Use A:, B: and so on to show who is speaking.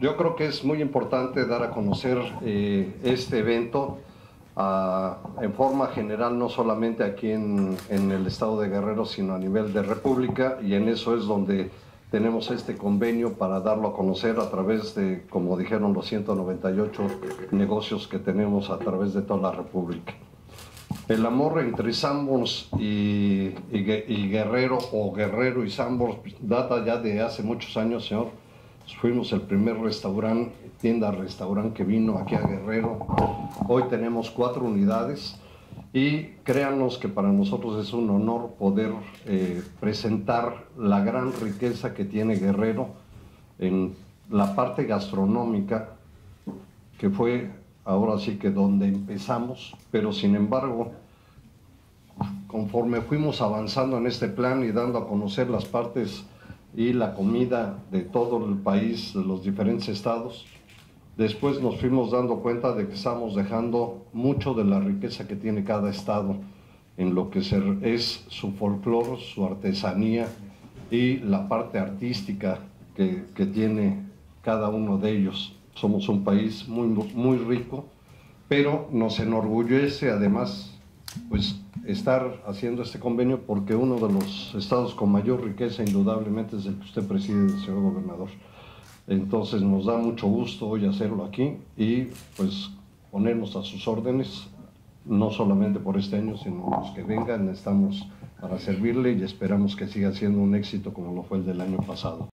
A: yo creo que es muy importante dar a conocer eh, este evento ah, en forma general, no solamente aquí en, el estado de Guerrero, sino a nivel de República, y en eso es donde tenemos este convenio para darlo a conocer a través de, como dijeron, los 198 negocios que tenemos a través de toda la República. El amor entre Sambors y, y, Guerrero, o Guerrero y Sambors, data ya de hace muchos años, señor. Fuimos el primer restaurante, tienda restaurante que vino aquí a Guerrero. Hoy tenemos cuatro unidades y créanos que para nosotros es un honor poder eh, presentar la gran riqueza que tiene Guerrero en la parte gastronómica, que fue ahora sí que donde empezamos, pero sin embargo, conforme fuimos avanzando en este plan y dando a conocer las partes y la comida de todo el país, de los diferentes estados, después nos fuimos dando cuenta de que estamos dejando mucho de la riqueza que tiene cada estado en lo que es su folclore, su artesanía y la parte artística que, que tiene cada uno de ellos. Somos un país muy, muy rico, pero nos enorgullece además pues, estar haciendo este convenio porque uno de los estados con mayor riqueza indudablemente es el que usted preside, señor gobernador. Entonces nos da mucho gusto hoy hacerlo aquí y pues ponernos a sus órdenes, no solamente por este año, sino los que vengan, estamos para servirle y esperamos que siga siendo un éxito como lo fue el del año pasado.